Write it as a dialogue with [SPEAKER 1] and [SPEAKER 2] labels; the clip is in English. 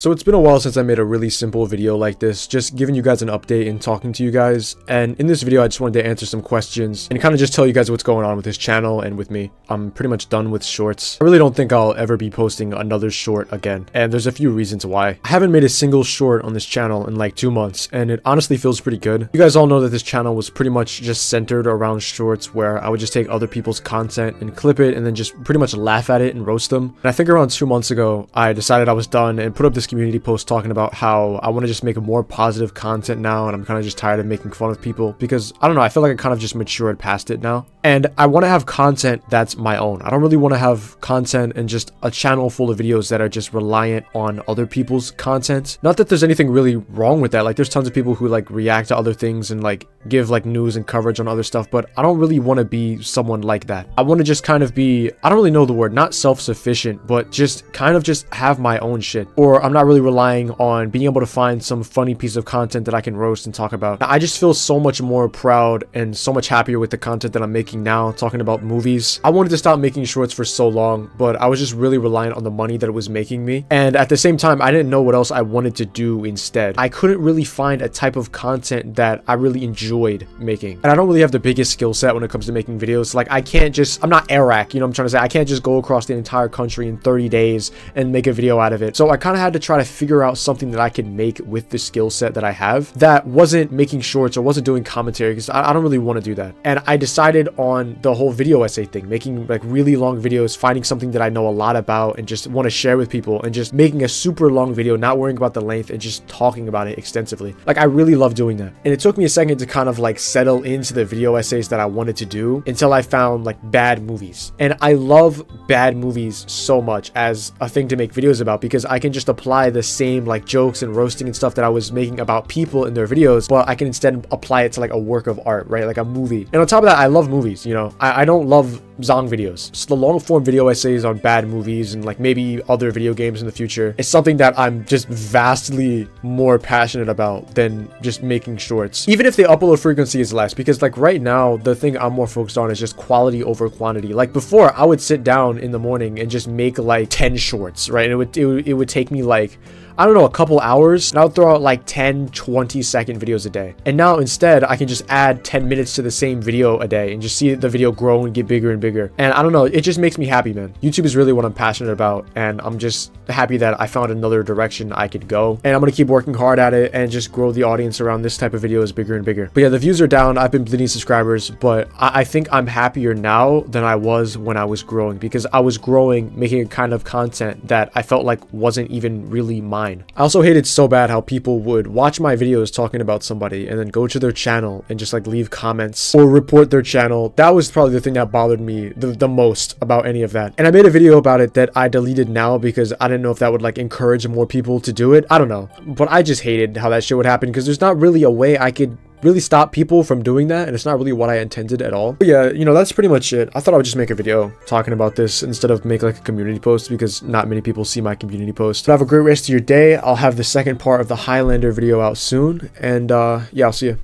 [SPEAKER 1] So it's been a while since I made a really simple video like this, just giving you guys an update and talking to you guys. And in this video, I just wanted to answer some questions and kind of just tell you guys what's going on with this channel and with me. I'm pretty much done with shorts. I really don't think I'll ever be posting another short again. And there's a few reasons why. I haven't made a single short on this channel in like two months, and it honestly feels pretty good. You guys all know that this channel was pretty much just centered around shorts where I would just take other people's content and clip it and then just pretty much laugh at it and roast them. And I think around two months ago, I decided I was done and put up this community post talking about how I want to just make a more positive content now and I'm kind of just tired of making fun of people because I don't know, I feel like I kind of just matured past it now. And I want to have content that's my own. I don't really want to have content and just a channel full of videos that are just reliant on other people's content. Not that there's anything really wrong with that. Like there's tons of people who like react to other things and like give like news and coverage on other stuff, but I don't really want to be someone like that. I want to just kind of be, I don't really know the word, not self-sufficient, but just kind of just have my own shit. Or I'm not really relying on being able to find some funny piece of content that I can roast and talk about. I just feel so much more proud and so much happier with the content that I'm making now, talking about movies. I wanted to stop making shorts for so long, but I was just really reliant on the money that it was making me. And at the same time, I didn't know what else I wanted to do instead. I couldn't really find a type of content that I really enjoyed making. And I don't really have the biggest skill set when it comes to making videos. Like I can't just, I'm not Eric, you know I'm trying to say? I can't just go across the entire country in 30 days and make a video out of it. So I kind of had to try to figure out something that I could make with the skill set that I have that wasn't making shorts or wasn't doing commentary because I, I don't really want to do that. And I decided on the whole video essay thing, making like really long videos, finding something that I know a lot about and just want to share with people and just making a super long video, not worrying about the length and just talking about it extensively. Like I really love doing that. And it took me a second to kind of like settle into the video essays that I wanted to do until I found like bad movies. And I love bad movies so much as a thing to make videos about because I can just apply the same like jokes and roasting and stuff that I was making about people in their videos, but I can instead apply it to like a work of art, right? Like a movie. And on top of that, I love movies, you know. I, I don't love Zong videos. So the long form video essays on bad movies and like maybe other video games in the future is something that I'm just vastly more passionate about than just making shorts. Even if the upload frequency is less, because like right now, the thing I'm more focused on is just quality over quantity. Like before, I would sit down in the morning and just make like 10 shorts, right? And it would, it would, it would take me like I don't know, a couple hours, and I would throw out like 10, 20 second videos a day. And now instead, I can just add 10 minutes to the same video a day and just see the video grow and get bigger and bigger. And I don't know, it just makes me happy, man. YouTube is really what I'm passionate about, and I'm just happy that I found another direction I could go. And I'm gonna keep working hard at it and just grow the audience around this type of videos bigger and bigger. But yeah, the views are down. I've been bleeding subscribers, but I, I think I'm happier now than I was when I was growing because I was growing, making a kind of content that I felt like wasn't even really mine. I also hated so bad how people would watch my videos talking about somebody and then go to their channel and just like leave comments or report their channel. That was probably the thing that bothered me the, the most about any of that. And I made a video about it that I deleted now because I didn't know if that would like encourage more people to do it. I don't know. But I just hated how that shit would happen because there's not really a way I could really stop people from doing that and it's not really what I intended at all. But yeah, you know, that's pretty much it. I thought I would just make a video talking about this instead of make like a community post because not many people see my community post. But have a great rest of your day. I'll have the second part of the Highlander video out soon and uh yeah, I'll see you.